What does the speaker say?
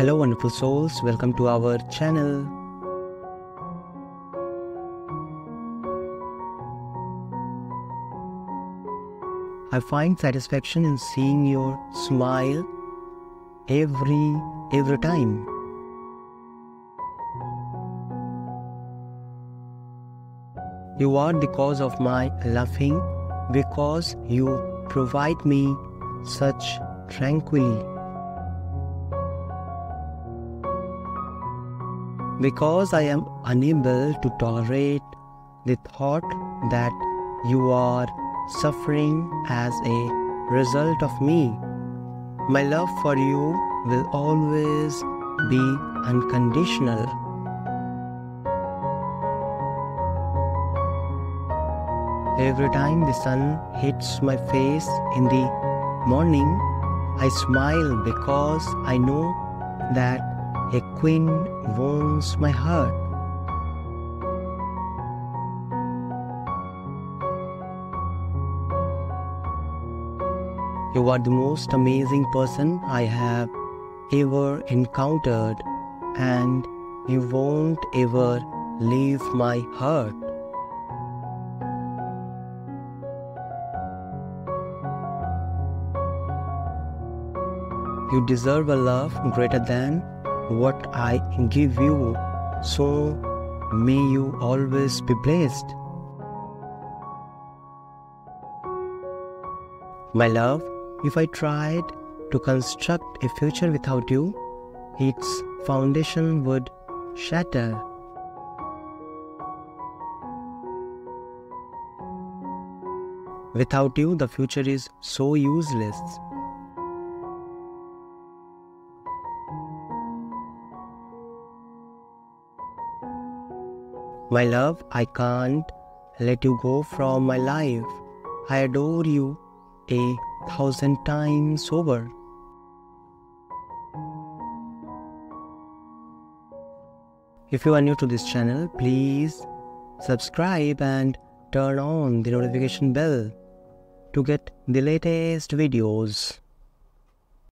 Hello, wonderful souls, welcome to our channel. I find satisfaction in seeing your smile every every time. You are the cause of my laughing because you provide me such tranquility. Because I am unable to tolerate the thought that you are suffering as a result of me. My love for you will always be unconditional. Every time the sun hits my face in the morning, I smile because I know that a queen warms my heart. You are the most amazing person I have ever encountered, and you won't ever leave my heart. You deserve a love greater than what I give you, so may you always be blessed. My love, if I tried to construct a future without you, its foundation would shatter. Without you, the future is so useless. My love, I can't let you go from my life. I adore you a thousand times over. If you are new to this channel, please subscribe and turn on the notification bell to get the latest videos.